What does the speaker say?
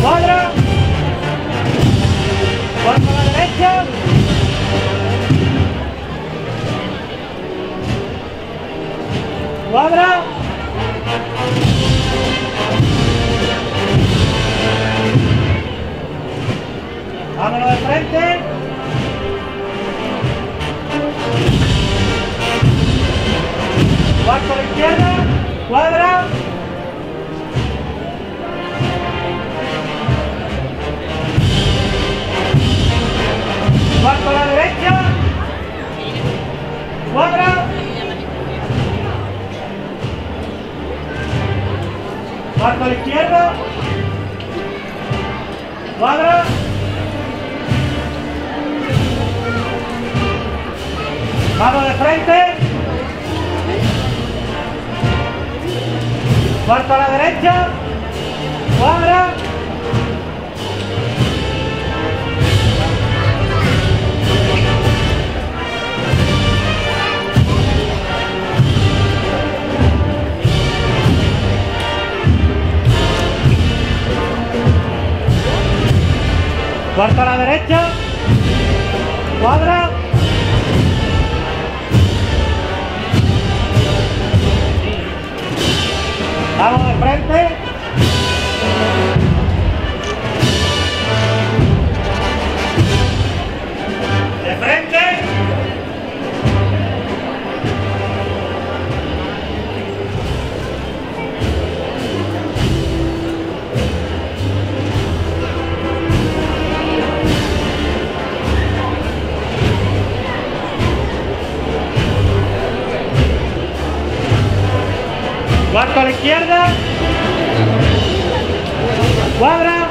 Cuadra. Cuarto a la derecha. Cuadra. Vámonos de frente. Cuarto a la izquierda. Cuadra. Cuarto a la izquierda. Cuadra. Vamos de frente. Cuarto a la derecha. Cuarto a la derecha. Cuadra. Vamos de frente. Cuarto a la izquierda. Cuadra.